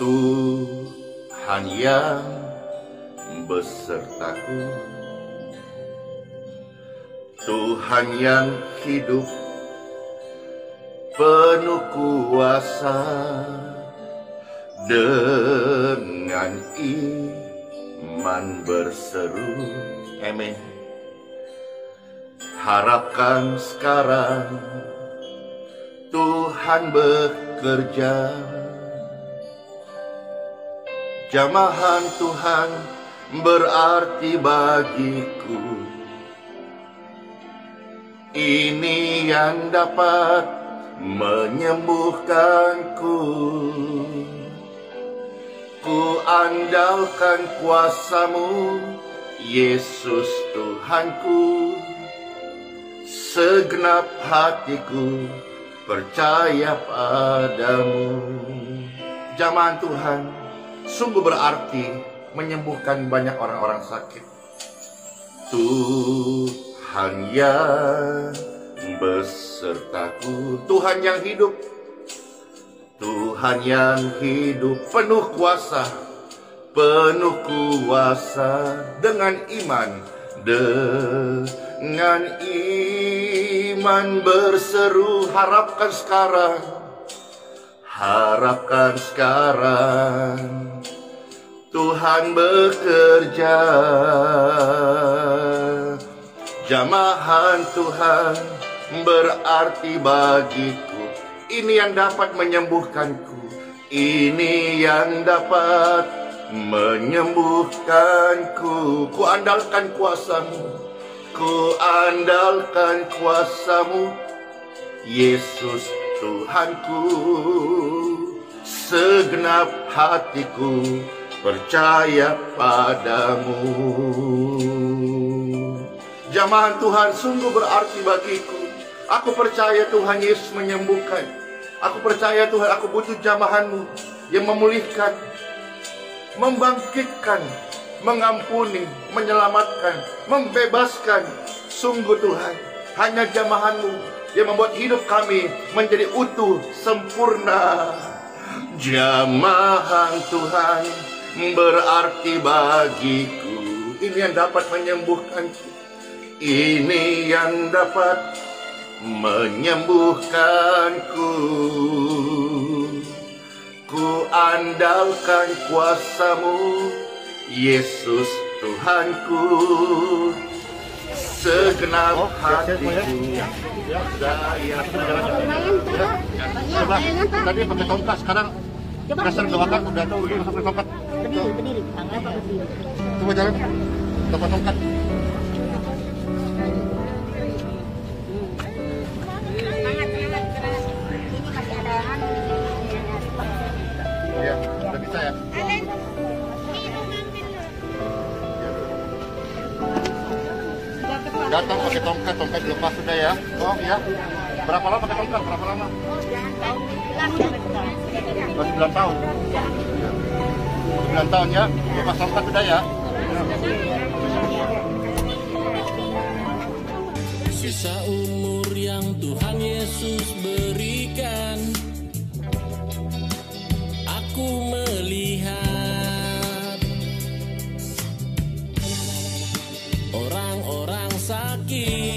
Tuhan yang besertaku. Tuhan yang hidup penuh kuasa dengan iman berseru. Amin. Harapkan sekarang Tuhan bekerja Jamahan Tuhan berarti bagiku. Ini yang dapat menyembuhkanku. Ku andalkan kuasamu Yesus Tuhanku. Segenap hatiku percaya padamu. Jamahan Tuhan sungguh berarti menyembuhkan banyak orang-orang sakit. Tuhan yang besertaku Tuhan yang hidup. Tuhan yang hidup. Penuh kuasa. Penuh kuasa. Dengan iman. Dengan iman berseru. Harapkan sekarang Harapkan sekarang Tuhan bekerja. Jamahan Tuhan berarti bagiku. Ini yang dapat menyembuhkanku. Ini yang dapat menyembuhkanku. Ku andalkan kuasamu. Ku andalkan kuasamu. Yesus Tuhanku Segenap hatiku percaya padamu. Jamahan Tuhan sungguh berarti bagiku. Aku percaya Tuhan Yesus menyembuhkan. Aku percaya Tuhan aku butuh jamahanmu Yang memulihkan Membangkitkan Mengampuni Menyelamatkan Membebaskan. Sungguh Tuhan Hanya jamahanmu Yang membuat hidup kami Menjadi utuh Sempurna. Jamahan Tuhan Berarti bagiku. Ini yang dapat menyembuhkanku Ini yang dapat menyembuhkanku. Ku andalkan kuasamu Yesus Tuhanku Segenap hatiku Saya Coba, tadi pakai tongkat, sekarang Coba. dasar doakan udah tahu udah pakai tongkat. Coba jalan, tongkat tongkat. Iya, udah bisa ya. Datang pakai tongkat, tongkat dilepas sudah ya. Oh ya. Berapa lama pakai tongkat? Berapa lama? Oh, 9 tahun. 9 tahun ya. Lepas tongkat sudah ya. Sisa umur yang Tuhan Yesus berikan Aku Orang-orang